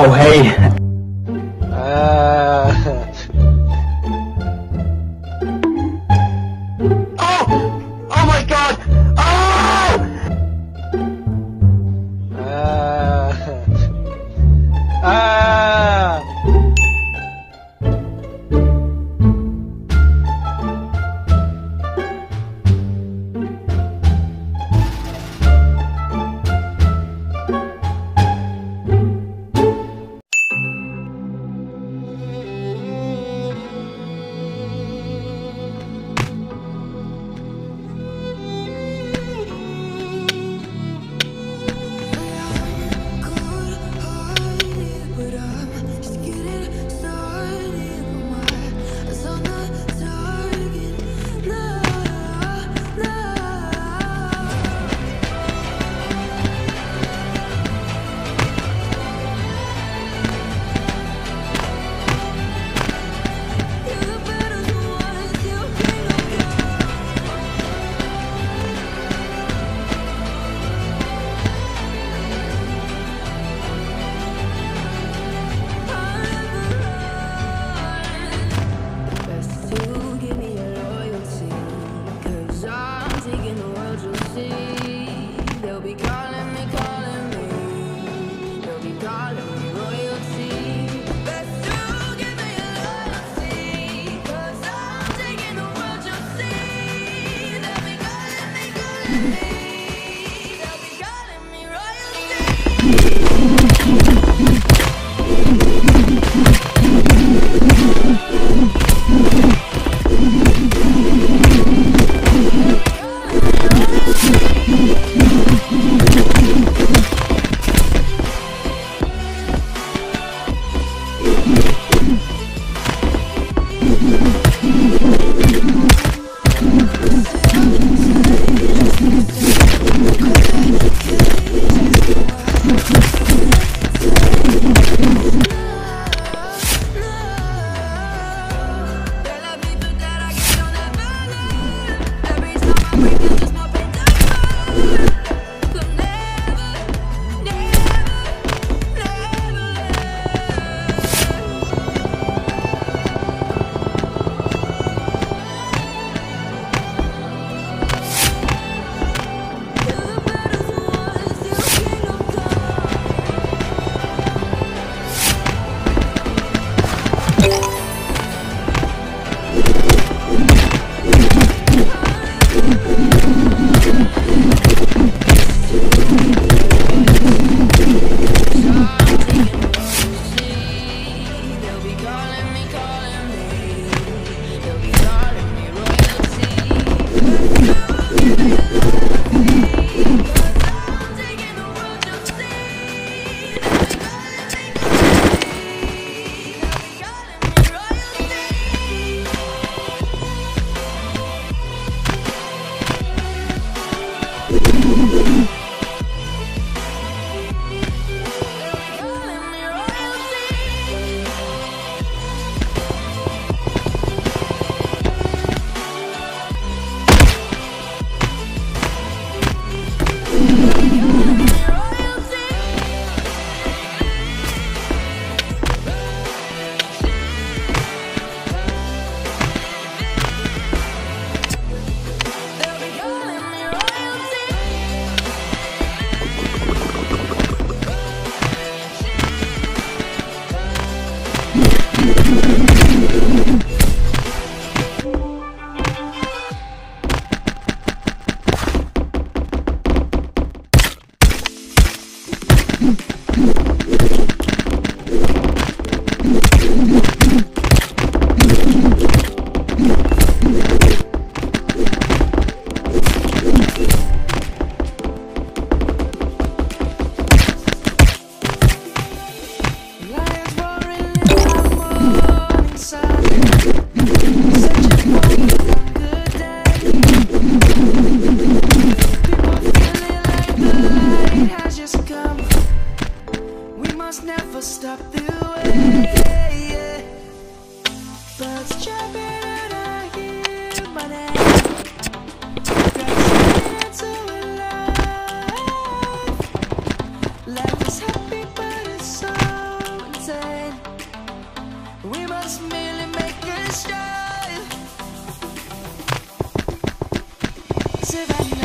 Oh, hey. Uh... We must merely make a start. Survive.